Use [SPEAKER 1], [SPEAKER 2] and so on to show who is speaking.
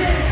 [SPEAKER 1] Bitches!